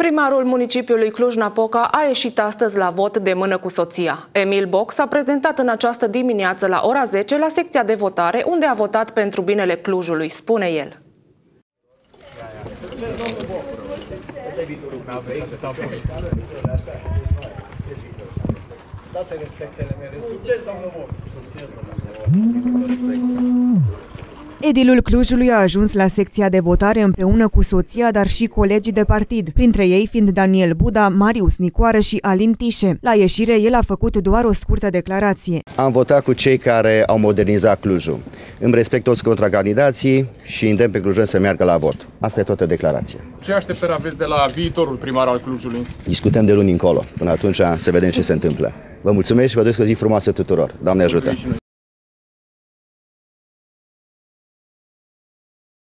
Primarul municipiului Cluj-Napoca a ieșit astăzi la vot de mână cu soția. Emil Boc s-a prezentat în această dimineață la ora 10 la secția de votare, unde a votat pentru binele Clujului, spune el. Toate respectele mele. Succes, domnul Boc! Edilul Clujului a ajuns la secția de votare împreună cu soția, dar și colegii de partid, printre ei fiind Daniel Buda, Marius Nicoară și Alin Tișe. La ieșire, el a făcut doar o scurtă declarație. Am votat cu cei care au modernizat Clujul. Îmi respect toți contracandidații și îndemn pe clujeni să meargă la vot. Asta e toată declarația. Ce așteptări aveți de la viitorul primar al Clujului? Discutăm de luni încolo. Până atunci să vedem ce se întâmplă. Vă mulțumesc și vă doresc o zi frumoasă tuturor. Doamne ajută!